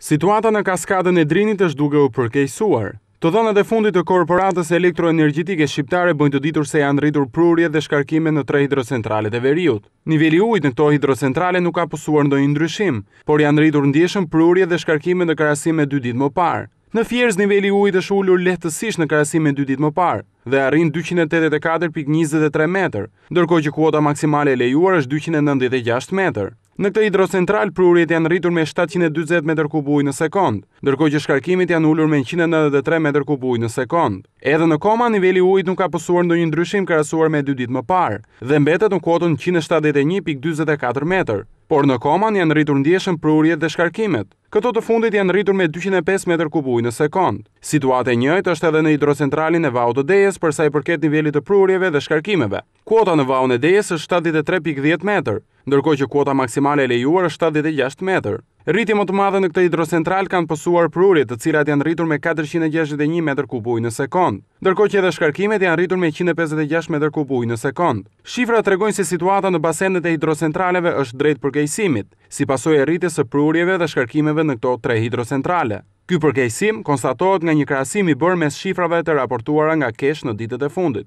Situata në kaskadën e Drinit është duke u përkeqësuar. Të dhënat e fundit të Korporatës Elektroenergjitike Shqiptare bëjnë të ditur se janë rritur prurje dhe shkarkime në tre hidrocentralet e veriut. Niveli i ujit në këto hidrocentrale nuk ka pësuar ndonjë ndryshim, por janë rritur ndjeshëm prurjet dhe shkarkimet në krahasim me dy ditë më parë. Në Fierzë niveli i ujit është ulur lehtësisht në krahasim me dy ditë më parë dhe arrin dyqind e tetëdhjetë e katër pikë njëzet e tre metër, ndërkohë që kuota maksimale e lejuar është dyqind e nëntëdhjetë e gjashtë metër. Në këtë hidrocentral prurjet janë rritur me 740 metër kub ujë në sekondë, ndërkohë që shkarkimet janë ulur me 193 metër kub ujë në sekondë. Edhe në Koman, niveli i ujit nuk ka pësuar ndonjë ndryshim krahasuar me dy ditë më parë, dhe mbetet në kuotën 171.24 metër, por në Koman janë rritur ndjeshëm prurjet dhe shkarkimet. Këto të fundit janë rritur me 205 metër kub ujë në sekondë. Situata e njëjtë është edhe në hidrocentralin e Vaut të Dejës për sa i përket nivelit të prurjeve dhe shkarkimeve. Kuota në Vaun e Dejës është shtatëdhjetë e tre pikë dhjetë metër, ndërkohë që kuota maksimale e lejuar është shtatëdhjetë e gjashtë metër. Rritje më të madhe në këtë hidrocentral kanë pësuar prurjet, të cilat janë rritur me katërqind e gjashtëdhjetë e një metër kub ujë në sekondë, ndërkohë që edhe shkarkimet janë rritur me njëqind e pesëdhjetë e gjashtë metër kub ujë në sekondë. Shifrat tregojnë se situata në basenet e hidrocentraleve është drejt përkeqësimit, si pasojë e rritjes së prurjeve dhe shkarkimeve në këto tre hidrocentrale. Ky përkeqësim konstatohet nga një krahasim i bërë mes shifrave të raportuara nga KESH në ditët e fundit.